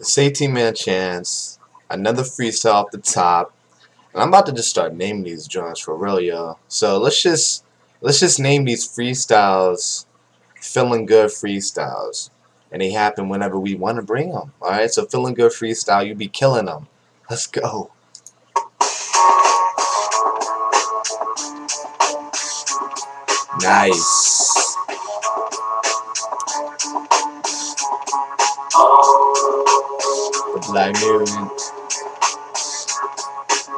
It's 18 man chance. Another freestyle off the top. And I'm about to just start naming these joints for real, yo. So let's just let's just name these freestyles feeling good freestyles. And they happen whenever we want to bring them. Alright, so feeling good freestyle, you be killing them. Let's go. Nice. The Black Mutant.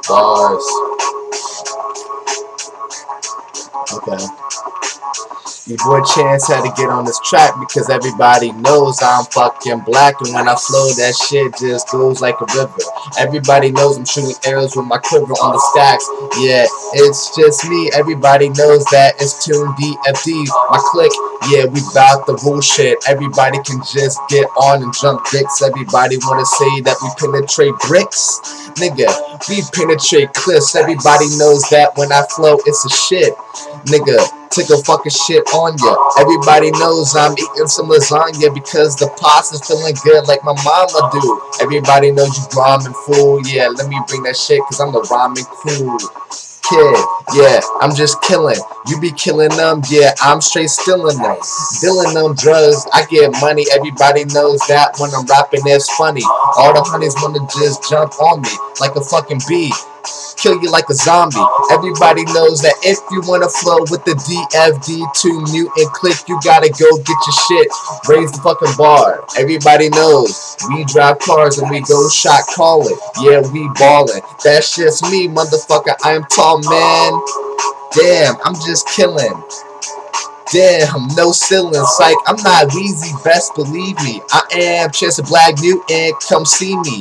Bars. Okay. Your boy Chance had to get on this track because everybody knows I'm fucking black and when I flow that shit just goes like a river. Everybody knows I'm shooting arrows with my quiver on the stacks. Yeah, it's just me. Everybody knows that it's Toon DFD. My click, yeah, we bout the bullshit. Everybody can just get on and jump dicks. Everybody wanna say that we penetrate bricks. Nigga, we penetrate cliffs. Everybody knows that when I flow, it's a shit. Nigga, take a fucking shit on ya. Everybody knows I'm eating some lasagna because the pasta's feeling good like my mama do. Everybody knows you ramen fool. Yeah, let me bring that shit cause I'm the ramen cool. Kid, yeah, I'm just killing. You be killing them, yeah, I'm straight stealing them. Dealing them drugs, I get money. Everybody knows that when I'm rapping, it's funny. All the honeys wanna just jump on me like a fucking bee kill you like a zombie. Everybody knows that if you wanna flow with the DFD2 mutant click, you gotta go get your shit. Raise the fucking bar. Everybody knows we drive cars and we go shot calling. Yeah, we ballin'. That's just me, motherfucker. I am tall, man. Damn, I'm just killing. Damn, no ceiling, psych. I'm not Weezy, best believe me. I am Chance of Black Mutant, come see me.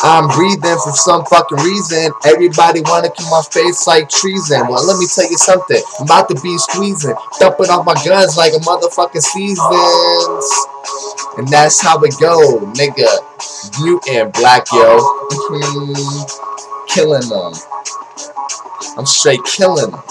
I'm breathing for some fucking reason. Everybody wanna keep my face like treason. Well, let me tell you something. I'm about to be squeezing, dumping off my guns like a motherfucking seasons. And that's how it go, nigga. Mutant black, yo. Killing them. I'm straight killing them.